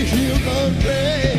exigiu também.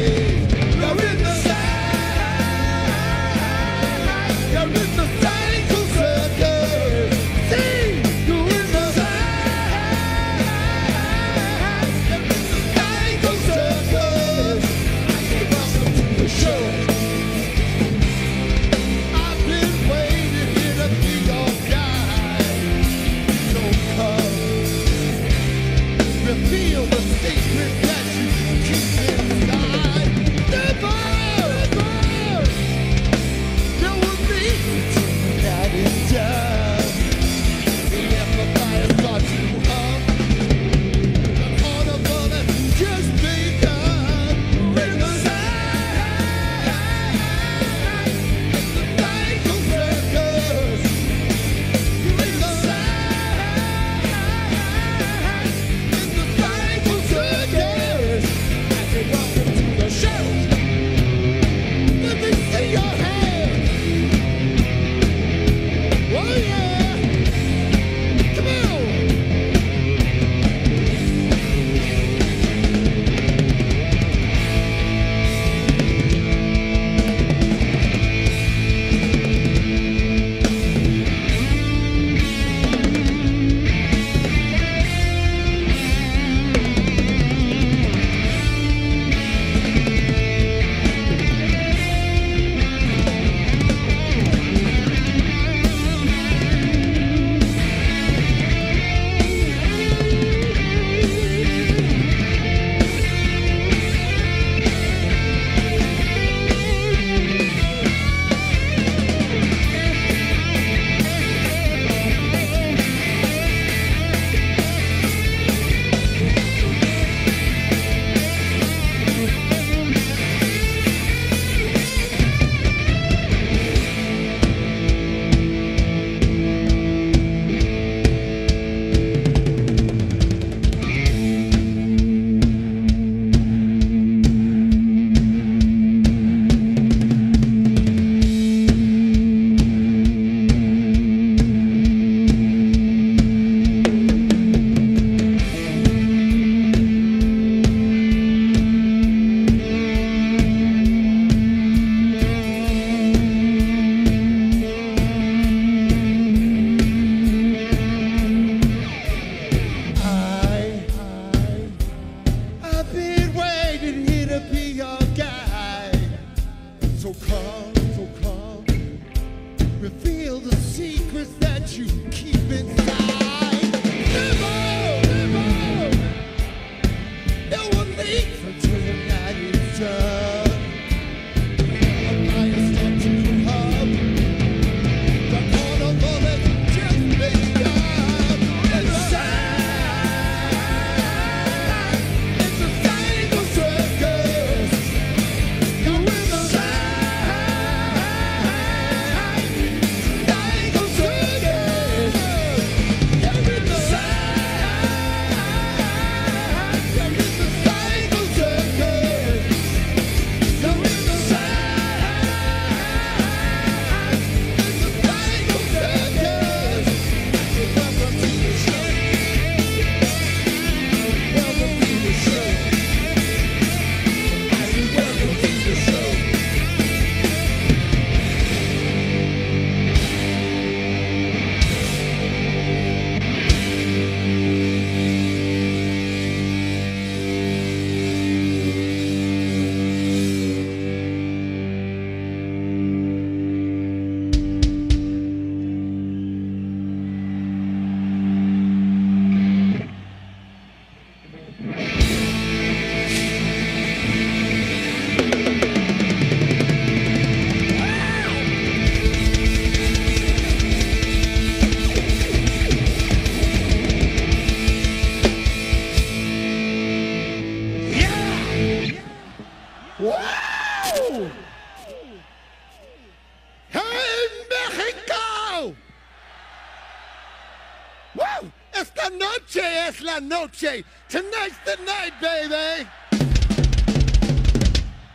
Noche. Tonight's the night, baby.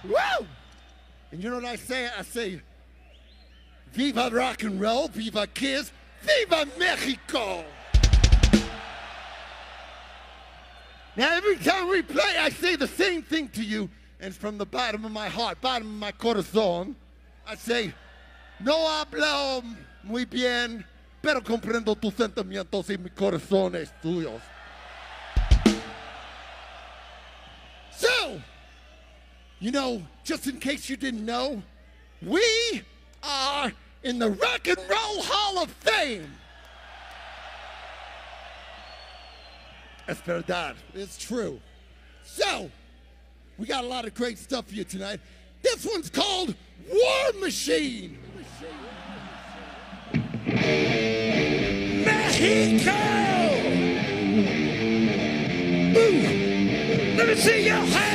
Woo! And you know what I say? I say, Viva rock and roll, Viva Kiss, Viva Mexico! Now, every time we play, I say the same thing to you, and it's from the bottom of my heart, bottom of my corazón. I say, no hablo muy bien, pero comprendo tus sentimientos y mi corazón es tuyo. So, you know, just in case you didn't know, we are in the Rock and Roll Hall of Fame. Es verdad. It's true. So, we got a lot of great stuff for you tonight. This one's called War Machine. Mexico! See your hand!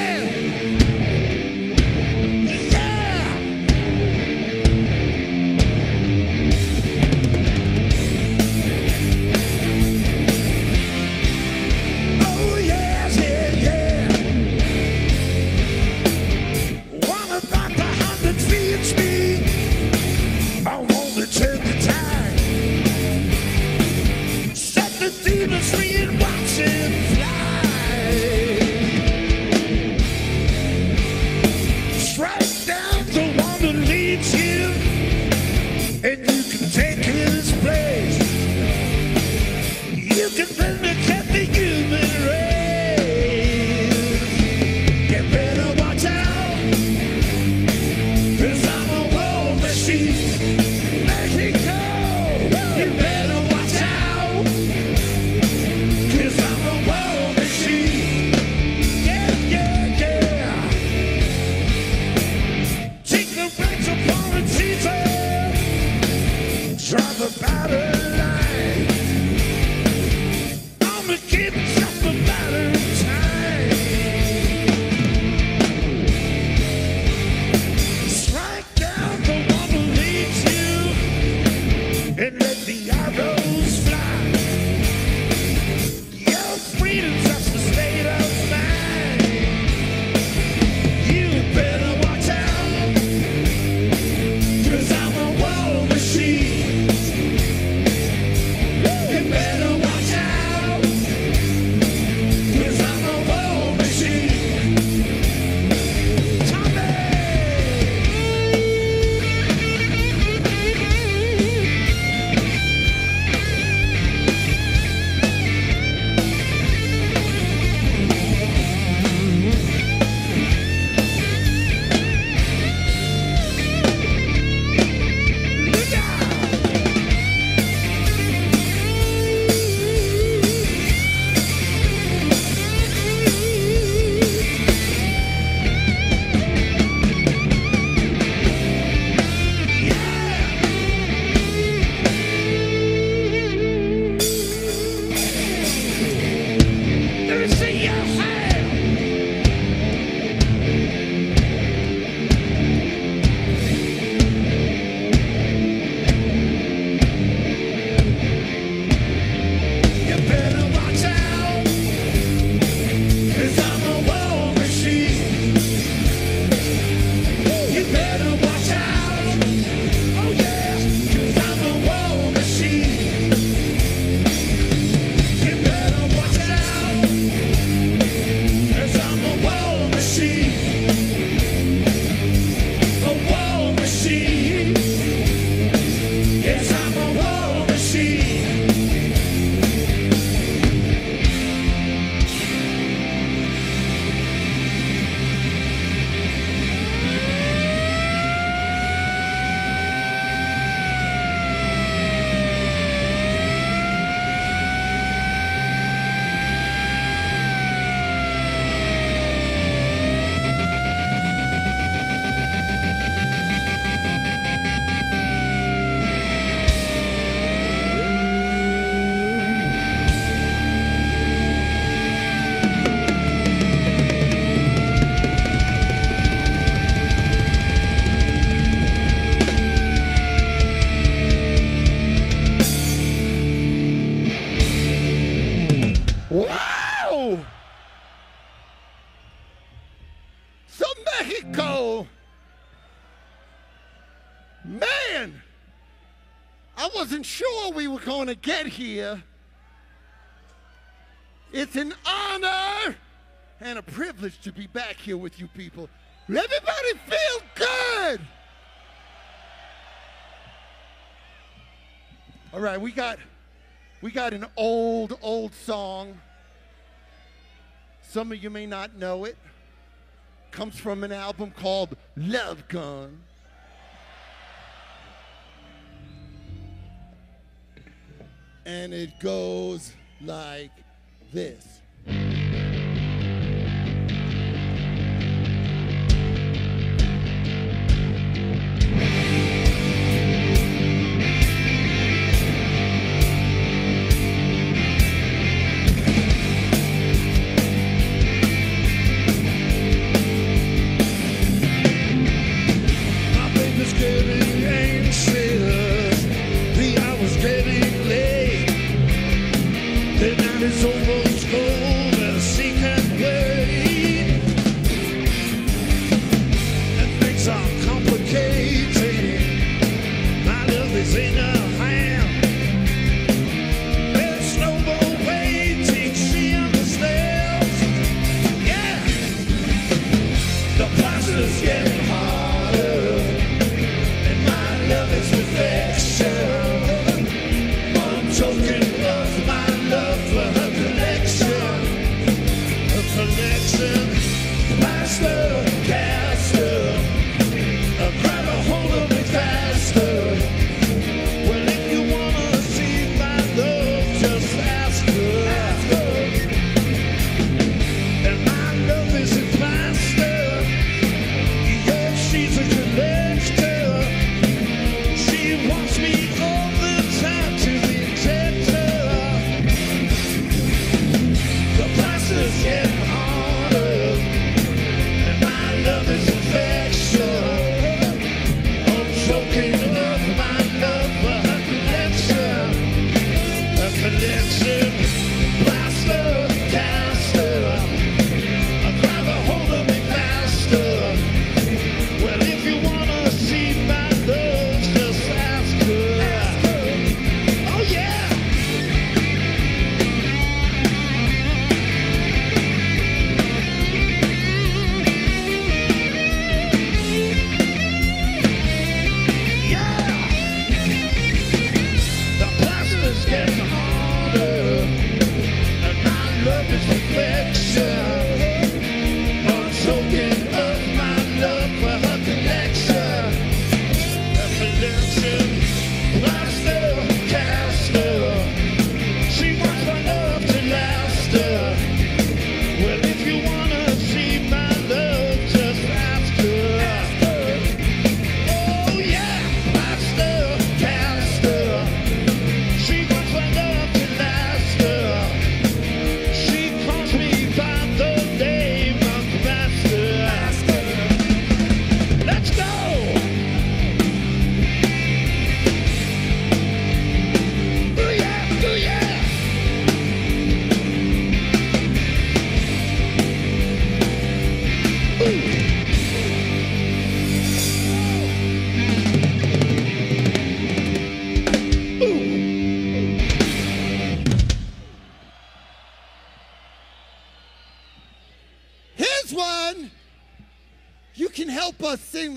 going to get here, it's an honor and a privilege to be back here with you people. Everybody feel good. All right, we got we got an old old song. Some of you may not know it. Comes from an album called Love Gun. and it goes like this.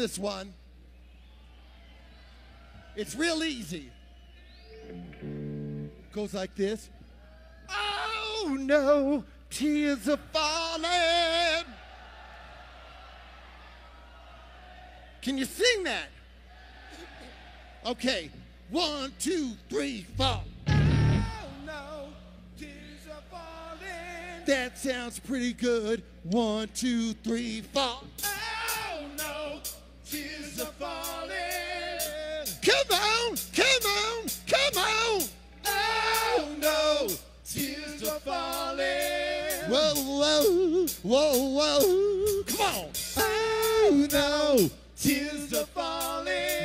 this one. It's real easy. Goes like this. Oh no, tears are falling. Can you sing that? Okay, one, two, three, four. Oh no, tears are falling. That sounds pretty good. One, two, three, four. Oh. whoa, whoa, whoa. Come on. Oh, no. Tears are falling.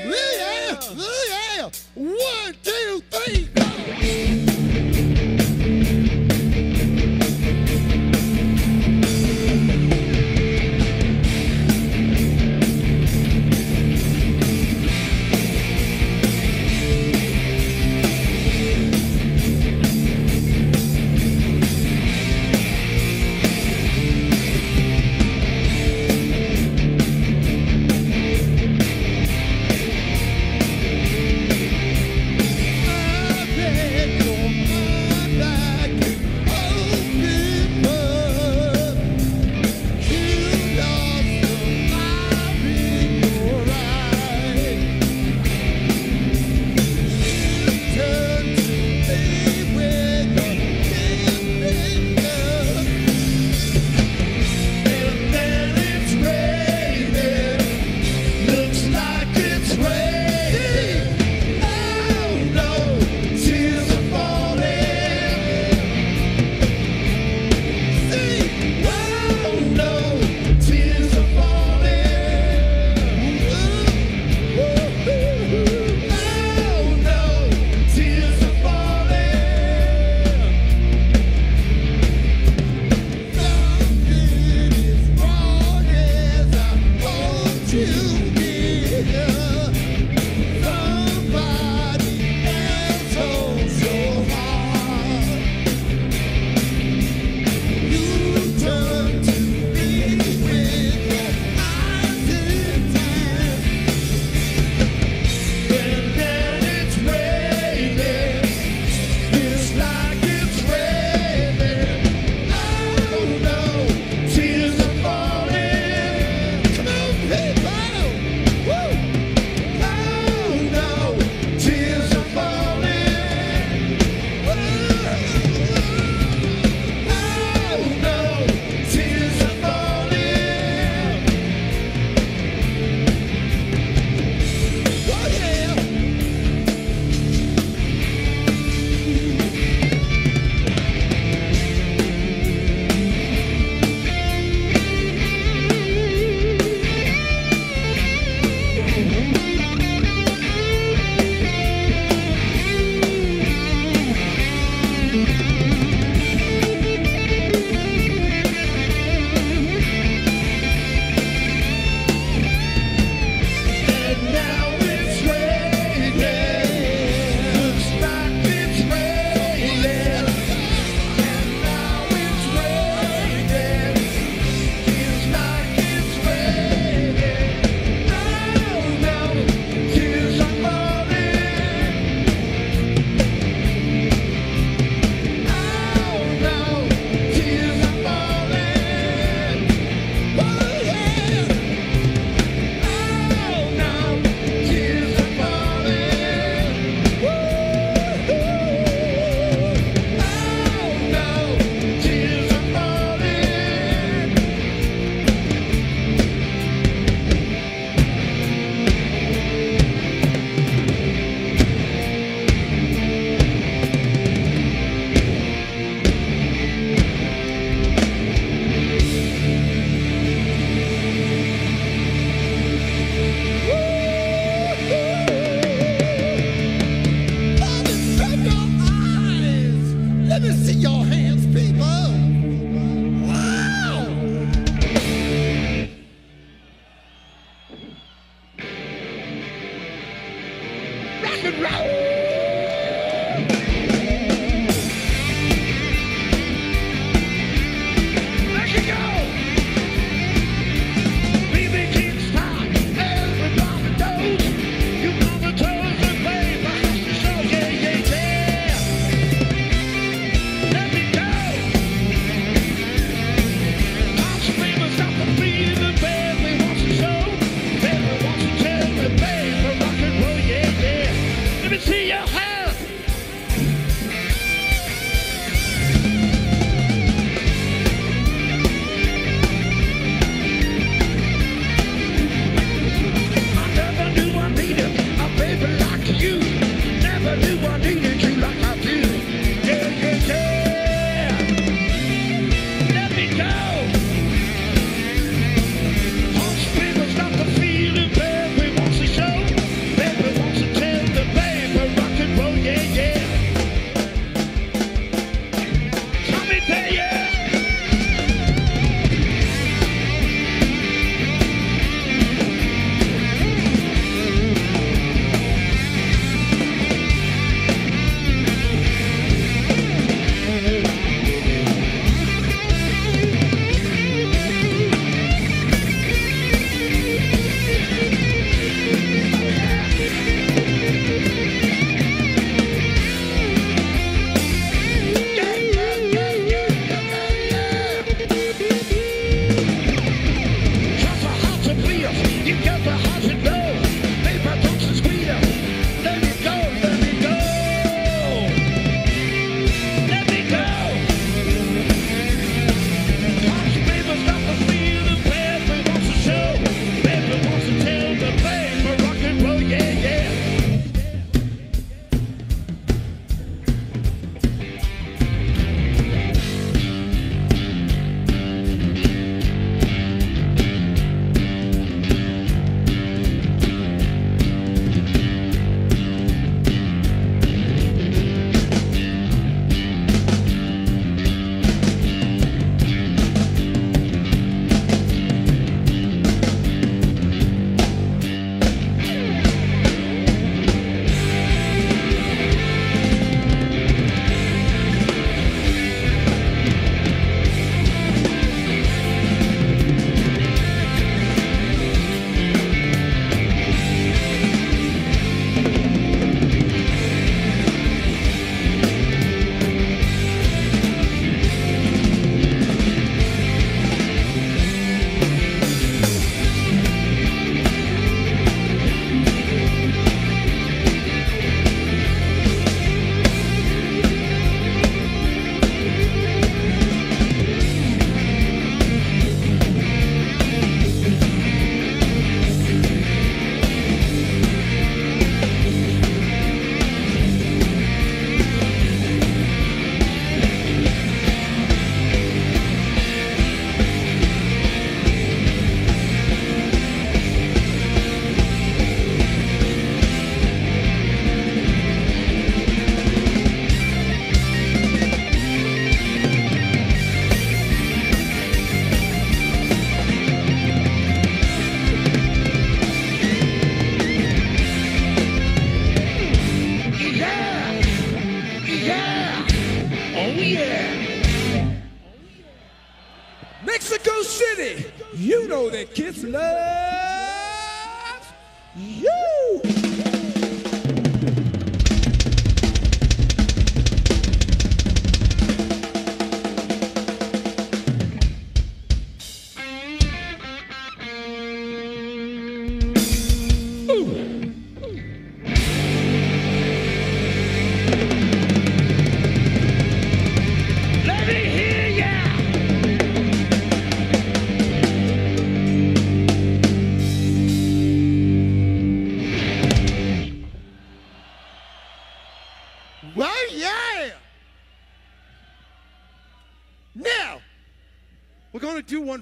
Never knew I needed you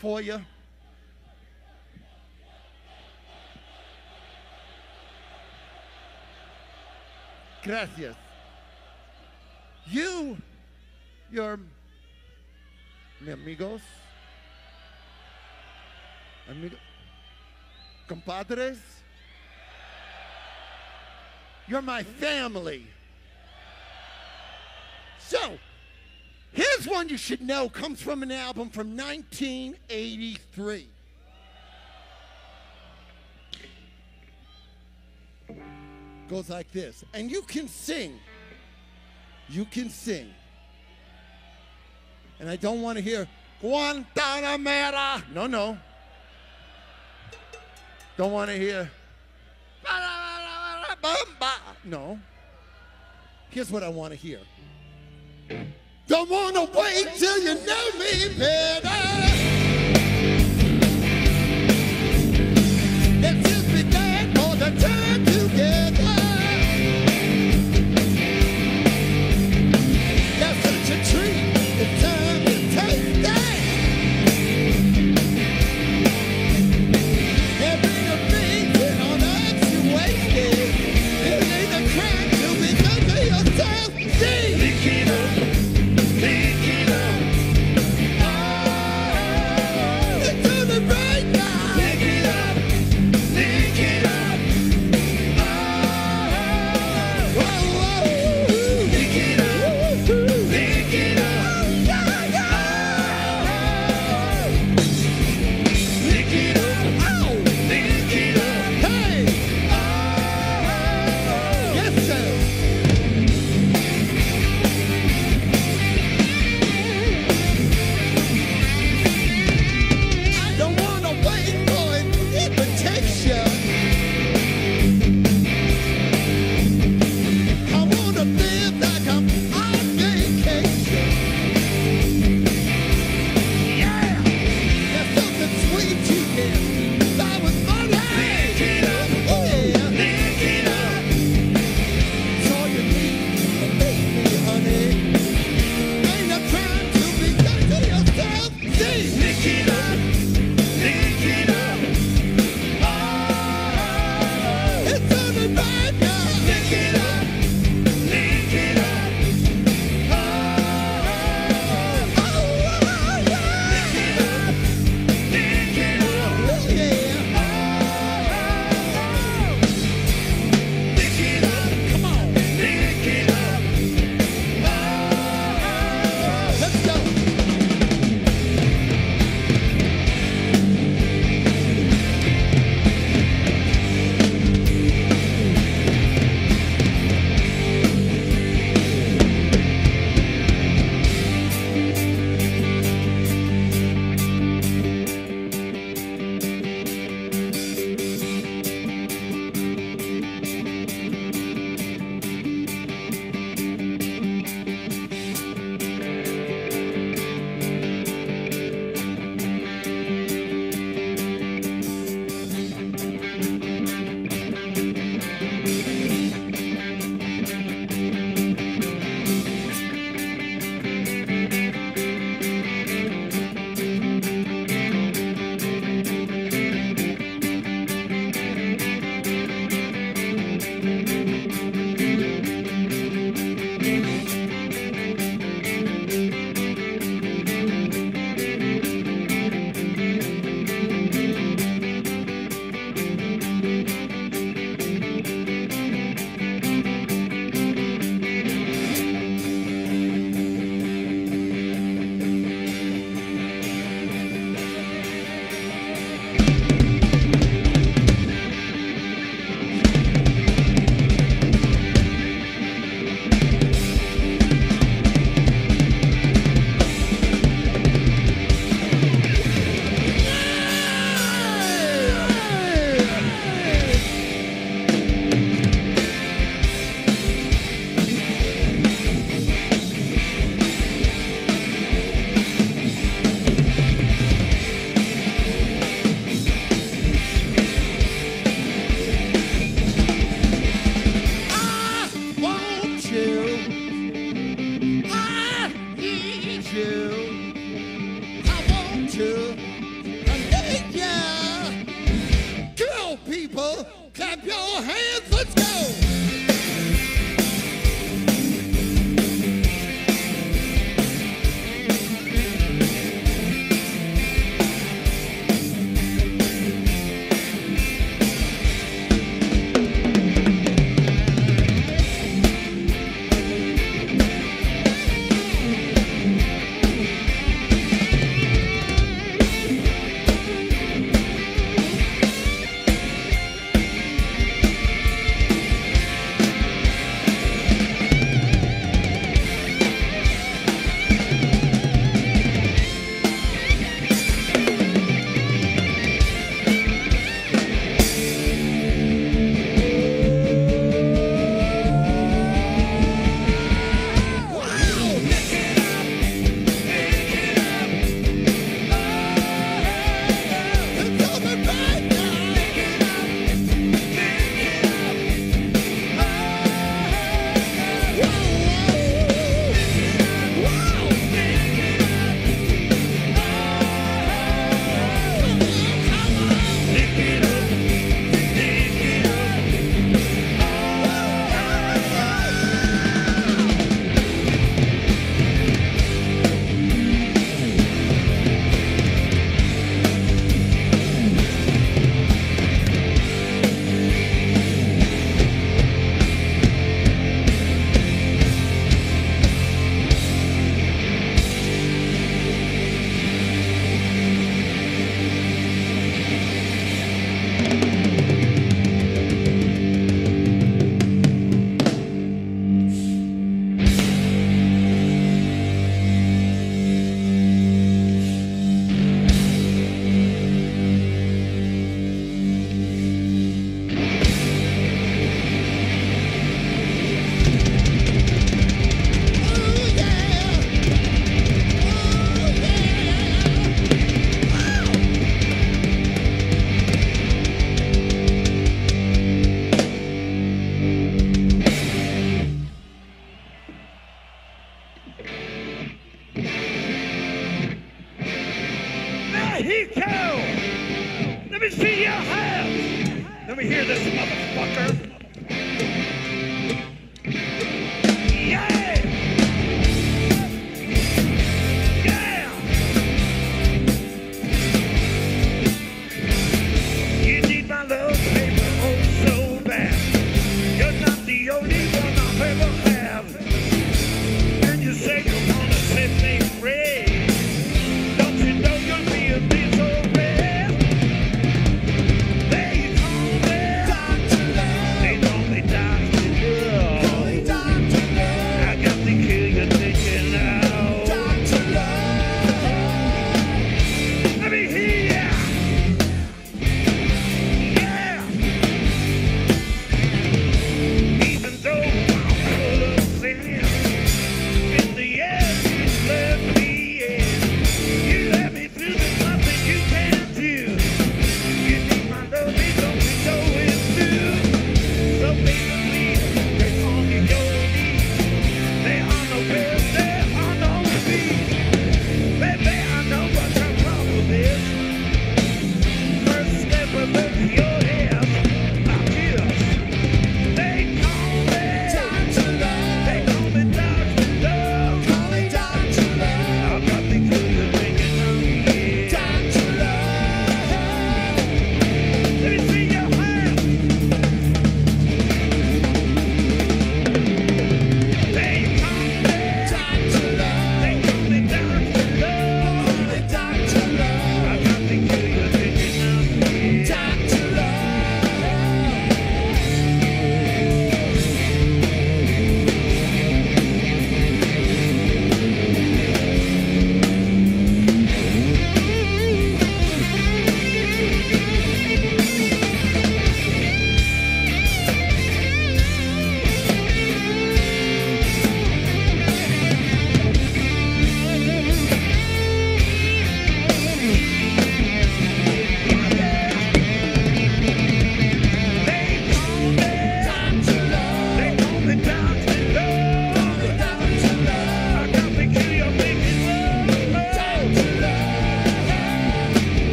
for you. Gracias. You, your mi amigos, amigos, compadres, you're my family. So, Here's one you should know comes from an album from 1983. Goes like this. And you can sing. You can sing. And I don't want to hear Guantanamera. No, no. Don't want to hear. No. Here's what I want to hear. Don't wanna wait till you know me better.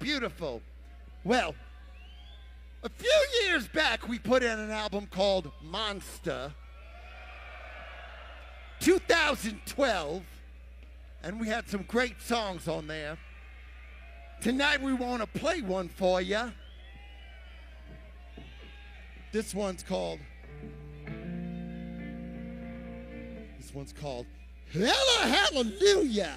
beautiful. Well, a few years back, we put in an album called Monster. 2012, and we had some great songs on there. Tonight, we want to play one for you. This one's called. This one's called Hell or Hallelujah.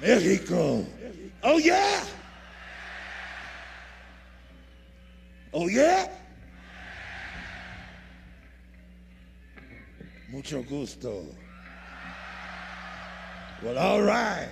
Miracle. Oh, yeah. Oh, yeah. Mucho gusto. Well, all right.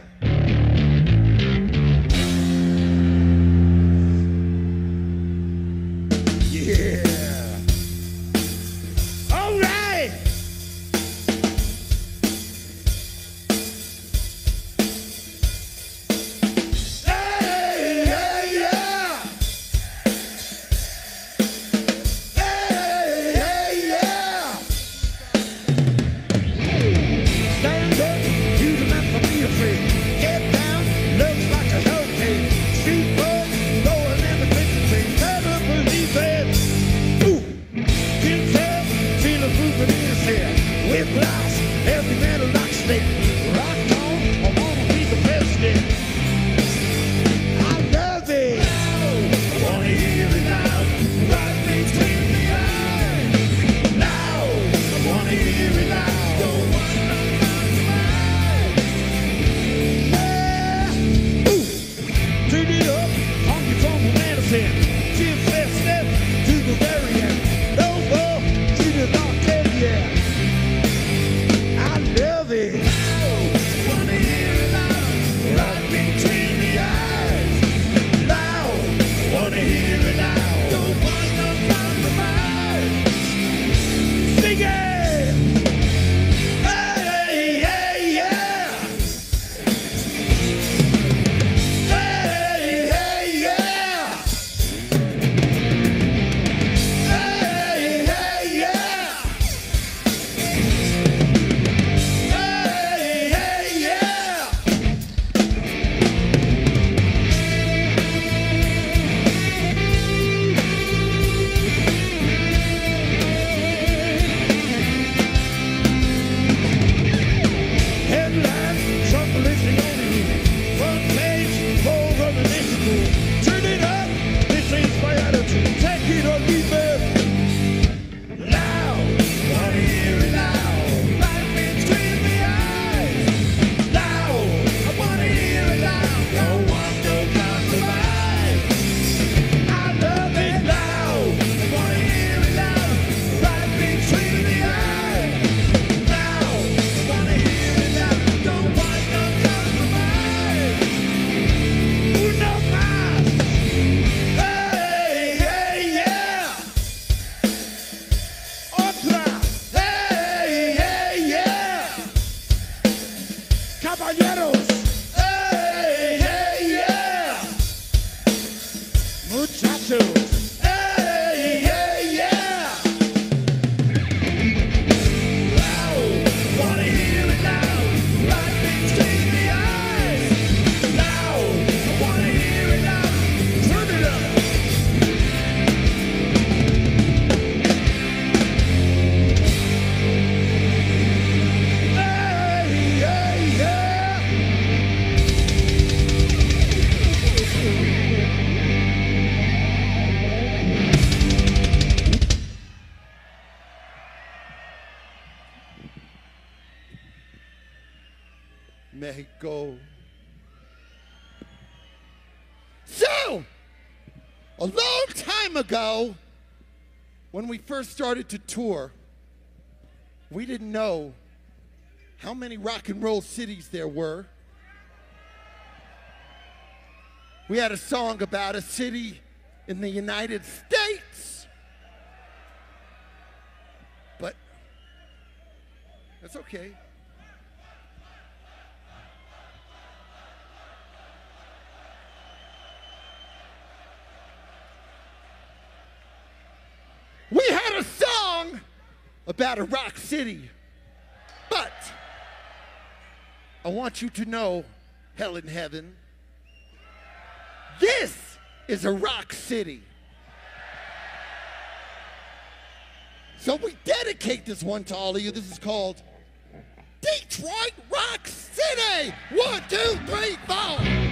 first started to tour, we didn't know how many rock and roll cities there were. We had a song about a city in the United States. But that's okay. about a rock city. But I want you to know, hell and heaven, this is a rock city. So we dedicate this one to all of you. This is called Detroit Rock City. One, two, three, four.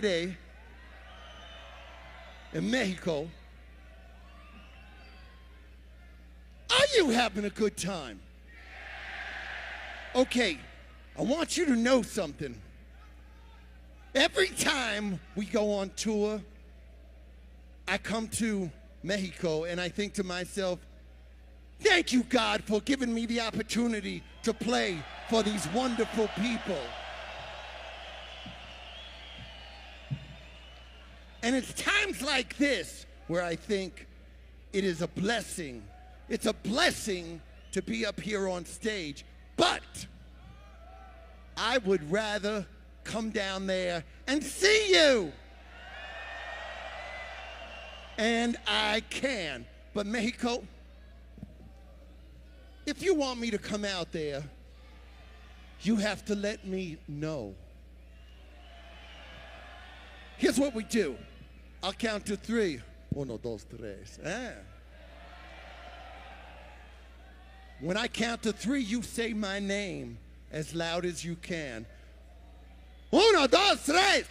City, in Mexico. Are you having a good time? Okay, I want you to know something. Every time we go on tour, I come to Mexico and I think to myself, thank you, God, for giving me the opportunity to play for these wonderful people. And it's times like this where I think it is a blessing. It's a blessing to be up here on stage. But I would rather come down there and see you. And I can. But Mexico, if you want me to come out there, you have to let me know. Here's what we do. I'll count to three. Uno, dos, tres. Ah. When I count to three, you say my name as loud as you can. Uno, dos, tres.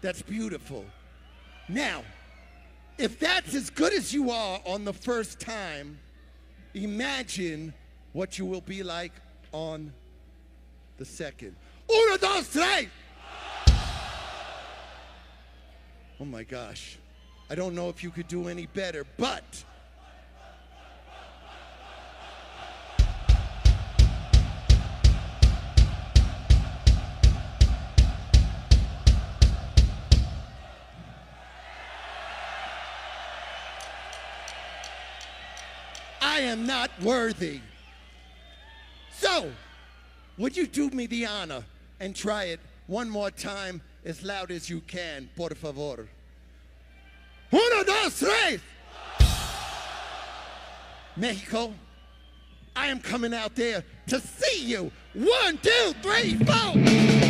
That's beautiful. Now, if that's as good as you are on the first time, imagine what you will be like on the second. Uno, dos, tres. Oh my gosh. I don't know if you could do any better, but I am not worthy. So, would you do me the honor and try it one more time as loud as you can, por favor? Uno, dos, tres. Mexico, I am coming out there to see you. One, two, three, four.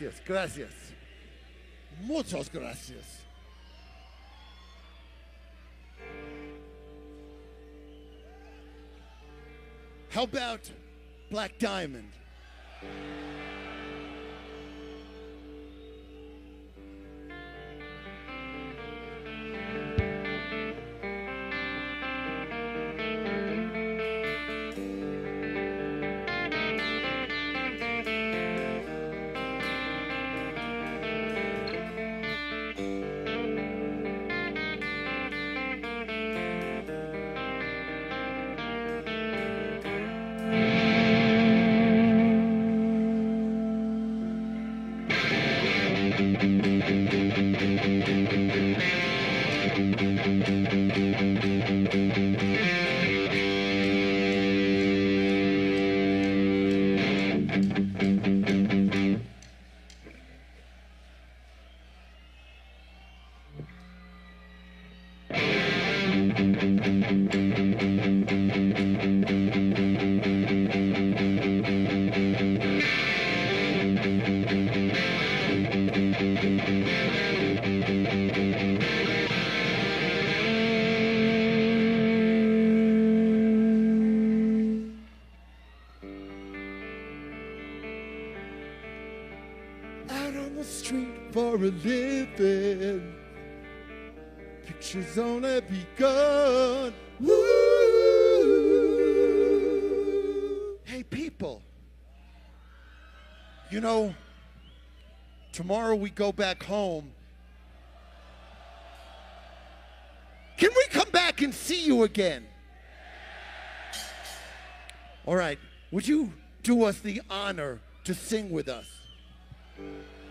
Gracias, gracias. Muchas gracias. How about Black Diamond? A living. Pictures only begun. Woo! Hey, people. You know, tomorrow we go back home. Can we come back and see you again? All right. Would you do us the honor to sing with us?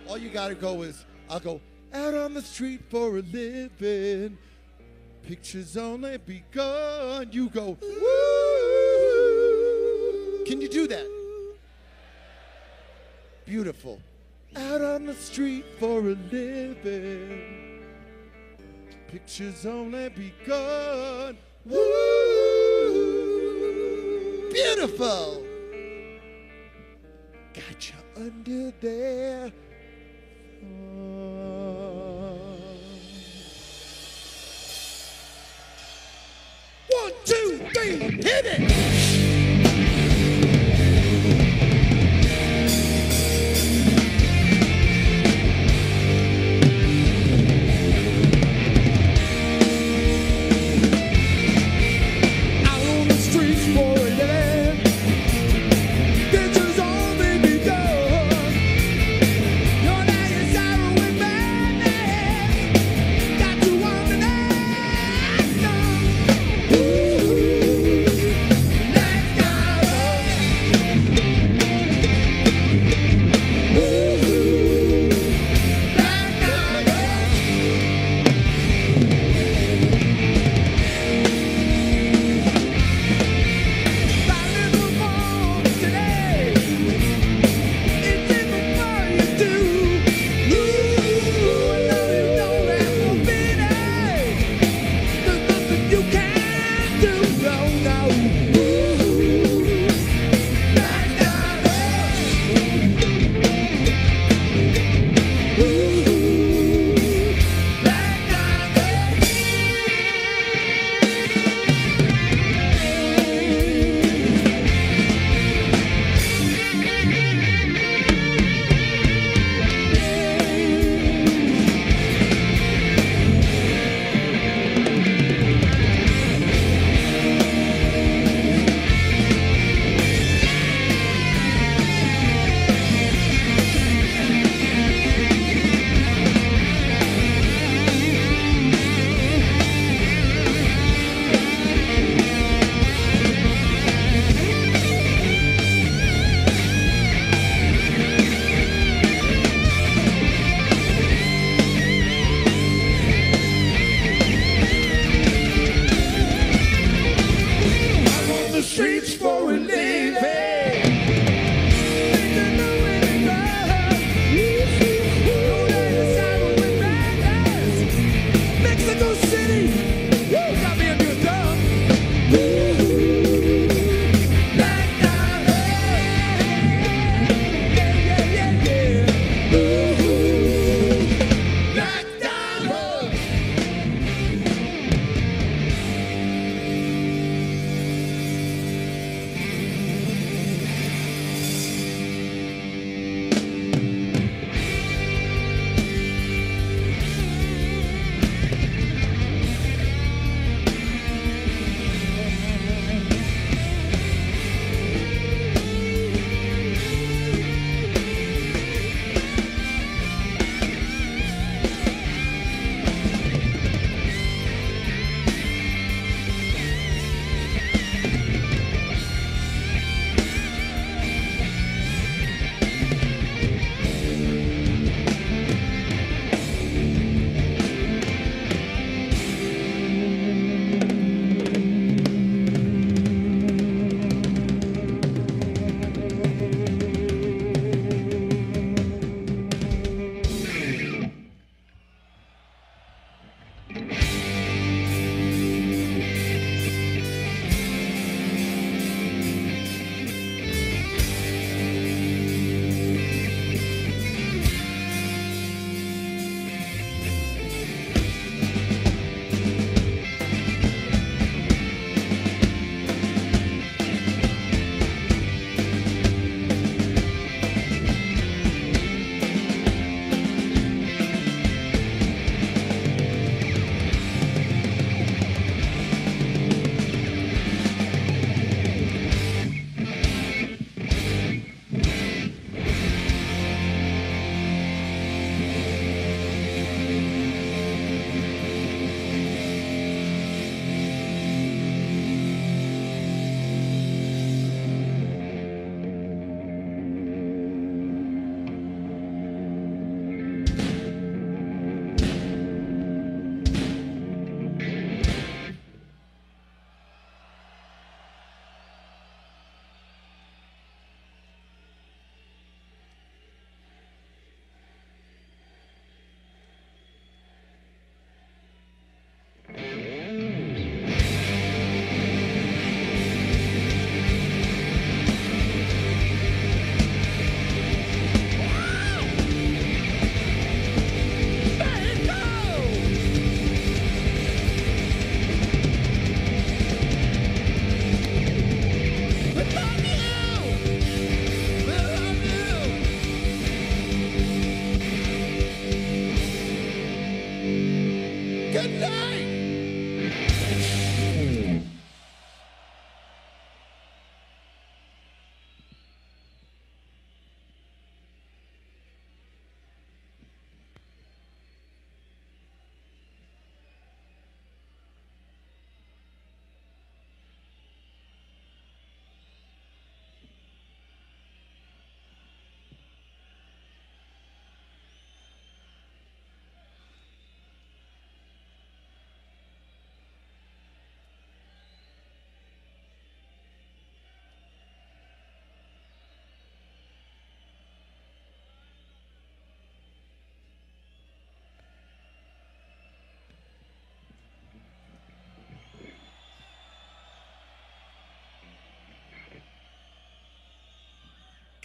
All you gotta go is, I'll go out on the street for a living. Pictures only begun. You go, woo! Can you do that? Beautiful. Out on the street for a living. Pictures only begun. Woo! Beautiful. Got you under there. Hit it!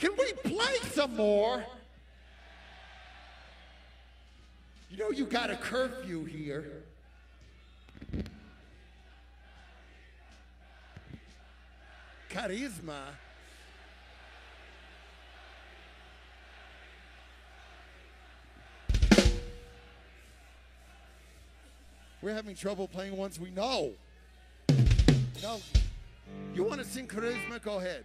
Can we play some more? You know, you got a curfew here. Charisma. We're having trouble playing ones we know. No. You want to sing charisma? Go ahead.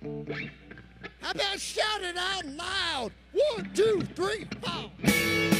How about shout it out loud? One, two, three, four.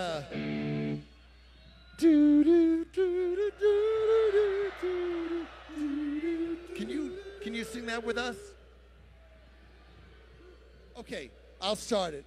uh. Can you can you sing that with us? Okay, I'll start it.